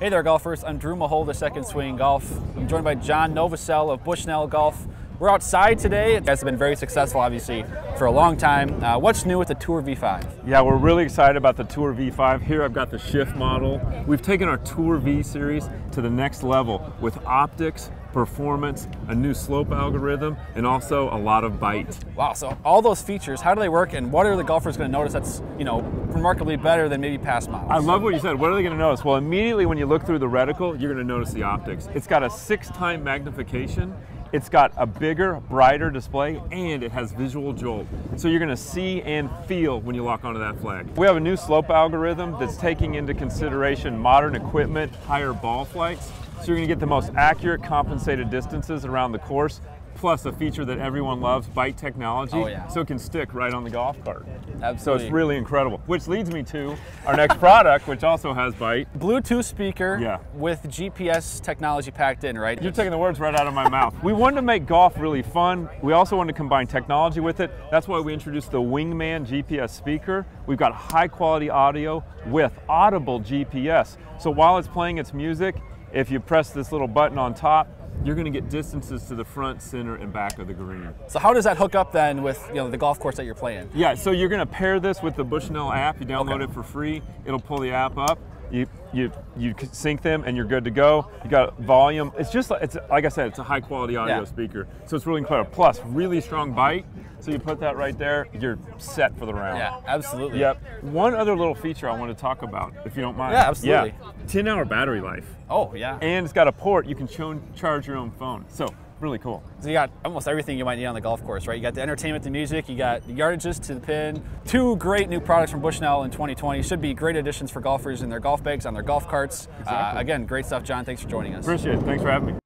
Hey there, golfers. I'm Drew Mahol, the Second Swing Golf. I'm joined by John Novosel of Bushnell Golf. We're outside today. You guys have been very successful, obviously, for a long time. Uh, what's new with the Tour V5? Yeah, we're really excited about the Tour V5. Here I've got the Shift model. We've taken our Tour V series to the next level with optics, performance, a new slope algorithm, and also a lot of bite. Wow, so all those features, how do they work and what are the golfers going to notice that's, you know, remarkably better than maybe past models? I love what you said. What are they going to notice? Well, immediately when you look through the reticle, you're going to notice the optics. It's got a six-time magnification it's got a bigger, brighter display, and it has visual jolt. So you're gonna see and feel when you lock onto that flag. We have a new slope algorithm that's taking into consideration modern equipment, higher ball flights, so you're gonna get the most accurate compensated distances around the course plus a feature that everyone loves, bite technology, oh, yeah. so it can stick right on the golf cart. Absolutely. So it's really incredible. Which leads me to our next product, which also has bite. Bluetooth speaker yeah. with GPS technology packed in, right? You're taking the words right out of my mouth. We wanted to make golf really fun. We also wanted to combine technology with it. That's why we introduced the Wingman GPS speaker. We've got high quality audio with audible GPS. So while it's playing its music, if you press this little button on top, you're going to get distances to the front, center, and back of the green. So how does that hook up then with you know the golf course that you're playing? Yeah, so you're going to pair this with the Bushnell app. You download okay. it for free. It'll pull the app up. You you you sync them and you're good to go. You got volume. It's just like it's like I said, it's a high quality audio yeah. speaker, so it's really incredible. Plus, really strong bite. So you put that right there, you're set for the round. Yeah, absolutely. Yep. One other little feature I want to talk about, if you don't mind. Yeah, absolutely. Yeah. 10 hour battery life. Oh yeah. And it's got a port you can charge your own phone. So really cool. So you got almost everything you might need on the golf course, right? You got the entertainment, the music, you got the yardages to the pin. Two great new products from Bushnell in 2020. Should be great additions for golfers in their golf bags, on their golf carts. Uh, exactly. Uh, again, great stuff, John. Thanks for joining us. Appreciate it. Thanks for having me.